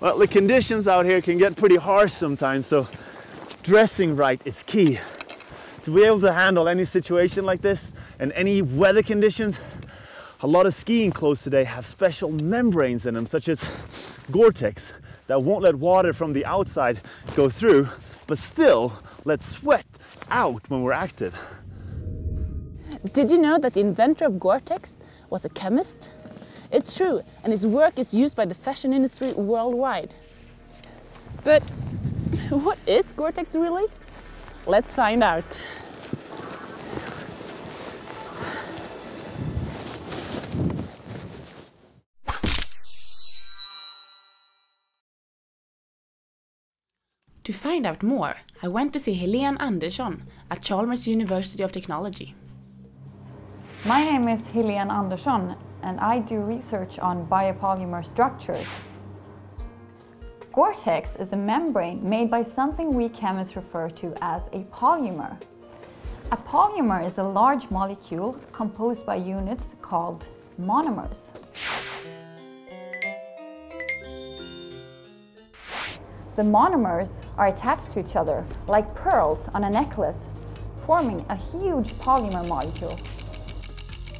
Well, the conditions out here can get pretty harsh sometimes, so dressing right is key. To be able to handle any situation like this and any weather conditions, a lot of skiing clothes today have special membranes in them, such as Gore-Tex, that won't let water from the outside go through, but still let sweat out when we're active. Did you know that the inventor of Gore-Tex was a chemist? It's true, and his work is used by the fashion industry worldwide. But what is Gore-Tex really? Let's find out. To find out more, I went to see Helene Andersson at Chalmers University of Technology. My name is Helene Andersson and I do research on biopolymer structures. Gore-Tex is a membrane made by something we chemists refer to as a polymer. A polymer is a large molecule composed by units called monomers. The monomers are attached to each other like pearls on a necklace, forming a huge polymer molecule.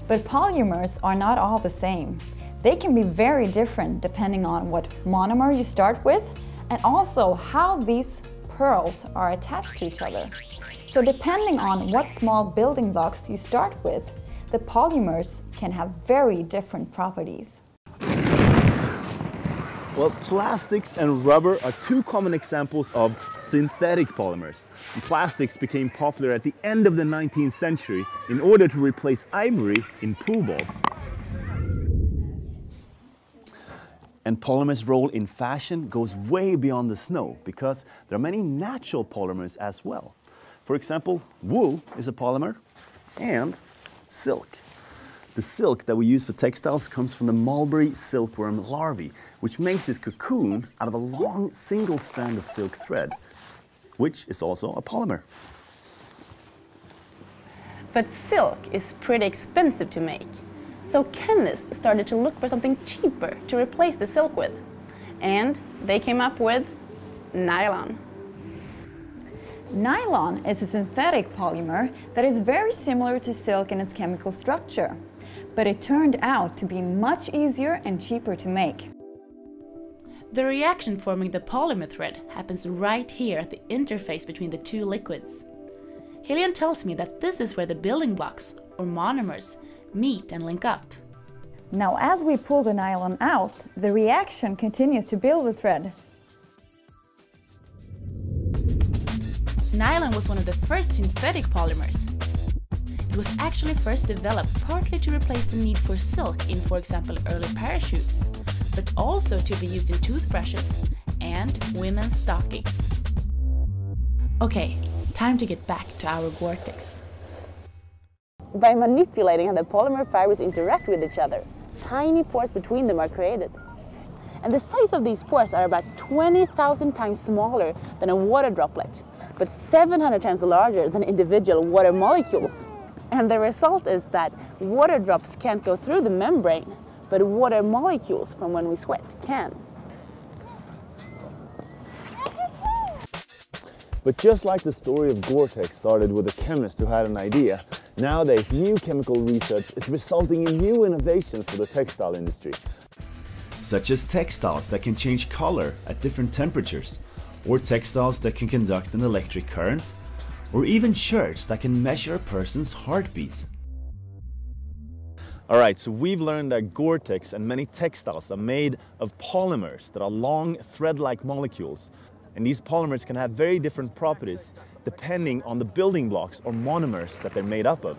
But polymers are not all the same. They can be very different depending on what monomer you start with and also how these pearls are attached to each other. So depending on what small building blocks you start with, the polymers can have very different properties. Well, plastics and rubber are two common examples of synthetic polymers. And plastics became popular at the end of the 19th century in order to replace ivory in pool balls. And polymers' role in fashion goes way beyond the snow because there are many natural polymers as well. For example, wool is a polymer and silk. The silk that we use for textiles comes from the mulberry silkworm larvae, which makes its cocoon out of a long single strand of silk thread, which is also a polymer. But silk is pretty expensive to make. So chemists started to look for something cheaper to replace the silk with. And they came up with nylon. Nylon is a synthetic polymer that is very similar to silk in its chemical structure but it turned out to be much easier and cheaper to make. The reaction forming the polymer thread happens right here at the interface between the two liquids. Helene tells me that this is where the building blocks, or monomers, meet and link up. Now as we pull the nylon out, the reaction continues to build the thread. Nylon was one of the first synthetic polymers, it was actually first developed partly to replace the need for silk in, for example, early parachutes, but also to be used in toothbrushes and women's stockings. Okay, time to get back to our Gore-Tex. By manipulating how the polymer fibers interact with each other, tiny pores between them are created. And the size of these pores are about 20,000 times smaller than a water droplet, but 700 times larger than individual water molecules. And the result is that water drops can't go through the membrane, but water molecules from when we sweat can. But just like the story of Gore-Tex started with a chemist who had an idea, nowadays new chemical research is resulting in new innovations for the textile industry. Such as textiles that can change color at different temperatures, or textiles that can conduct an electric current, or even shirts that can measure a person's heartbeat. All right, so we've learned that Gore-Tex and many textiles are made of polymers that are long thread-like molecules. And these polymers can have very different properties depending on the building blocks or monomers that they're made up of.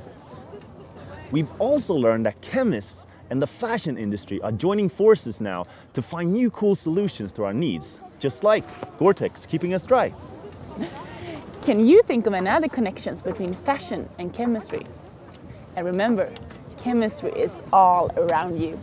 We've also learned that chemists and the fashion industry are joining forces now to find new cool solutions to our needs, just like Gore-Tex keeping us dry. Can you think of any other connections between fashion and chemistry? And remember, chemistry is all around you.